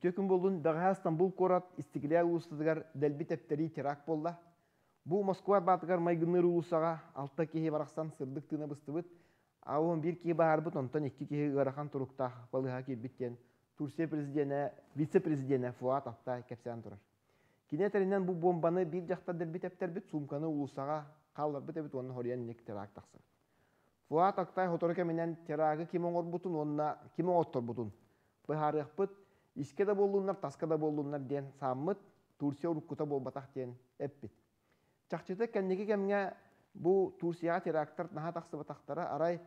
Үтө күн болун Дагыха Стамбул корат истиклал улустыгар делби тептери терак болла. Бу Москва батыгар майгыныр улусага алта кеһи бараксан сырдык тына быстыбыт. Ауын бир кеһи баарбыт онтон икки кеһи ырахан туруктах балыха кирбиттен Турция президенті, вице-президенті Фуат Актай кепсян турар. Кинетеринен бу бомбаны бир жакта делби тептер бит сумканы улусага каллар бит эбит оны хориян ник терак таксыр. Фуат Актай хоторка менен терагы ким оңор бутун онна ким оңоттор бутун. Быхарыхпыт иске да болуунар таска да болуунар ден саммыт Турция уруккута болбатах ден эппит. Чакчыта кеннеге кемге бу Турцияга терактар наха таксыбатактара арай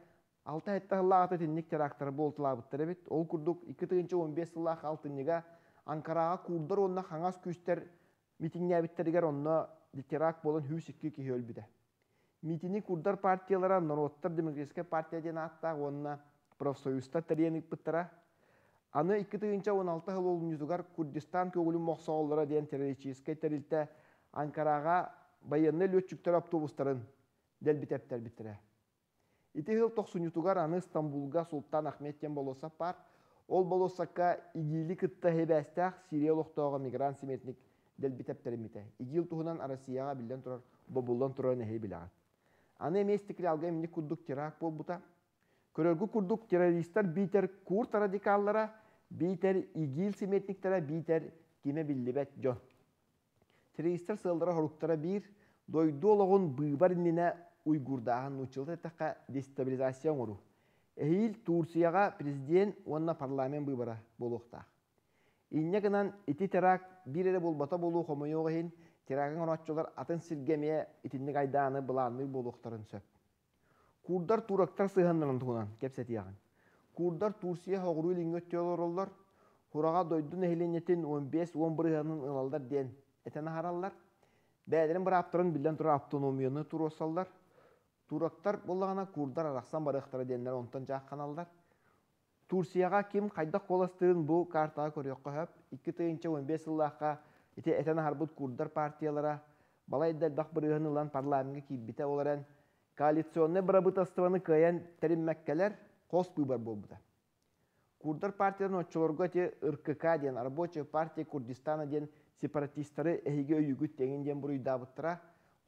алты хетта хыллаата тинник терактар болтулабыттар бит. Ол курдук 2-15 сыллах алтынныга Анкарага курдар онна хаңас күстер митингнәбиттеригер онна теракт болон хүсикки ки өлбүдө. Митини курдар партиялара Народтар демократическая партия ден атта онна профсоюзта теренip быттара. Аны 2016 жыл олунузугар Курдистан көгүлүн моксооллара ден террористическая терилте Анкарага военный летчиктер автобустарын делбитептер биттере. Ити хыл тохсунютугар аны Стамбулга Султан Ахметтен болоса пар, ол болосакка игили кытта хебәстәх Сирия лохтоога мигрант симетник делбитептер мите. Игил тухунан Россияга билден турар, бобулдан турар нехе билагат. Аны местикли алга минни курдук терак болбута. Көрөргү курдук террористтер битер курт радикаллара, битер игил симетниктера, битер киме биллибет жон. Террористтер сылдыра хоруктара бир, дойду ологун быйбар иннине уйгурдаһын учылды тақа дестабилизация оңыру. Эхил Турцияға президент онна парламент быйбара болуқтақ. Инне гынан ити терак бир эре болбата болу хомойоға хин терагын оратчылар атын сиргемее итинник айдааны былаанны болуқтарын сөп. Курдар турактар сыйханнарын тугунан кепсети яғын. Курдар Турция хоғыру илиңгөт олар, хурага дойдун эхиленетин 15-11 ханын ылалдар ден этена хараллар. Бәдерин бір аптырын билден тура автономияны тур осалдар. Турактар болағана курдар арақсан барықтары денлер онтан жақ каналдар. Турцияға ким қайда қоластырын бұл картаға көріққа хөп, 2-15 жыллаққа ете этен харбут курдар партиялара балайдар бақ бірігін ұлан парламентге кейбіте оларан коалиционны бірабыт астываны каян тәріммәккелер қос бұйбар болбыда. Курдар партияларын отчыларға те РКК ден, Рабочая партия Курдистана ден сепаратистары әйге өйігіт теңін ден бұрыйдабыттыра,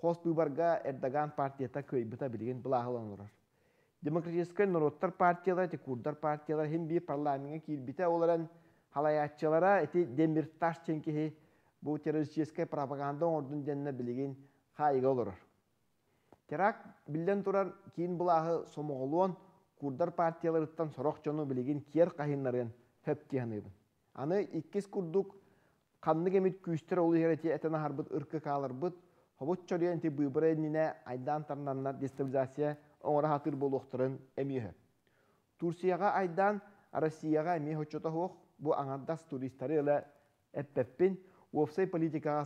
қос бұйбарға Эрдоган партията көйбіта білген бұлағылан ұрар. Демократический народтар партиялар, те курдар партиялар хем би парламентге килбите оларан халаячылара эти демирташ ченкеһи бу террористический пропаганда ордун денне билеген хайга олорор. Терак билден турар кийин булаһы сомоголуон курдар партияларыттан сорох жону билеген кер кахиннарын хөп тиһаныбын. Аны иккис курдук канны кемит күстер олу херети этена харбыт ыркы каларбыт, хобот чориян ти нине айдан тарнанна дестабилизация оңора хатыр болуқтырын әмейі. Турцияға айдан Россияға әмей хочота хоқ, бұ аңардас туристары өлі әппеппін, офсай политикаға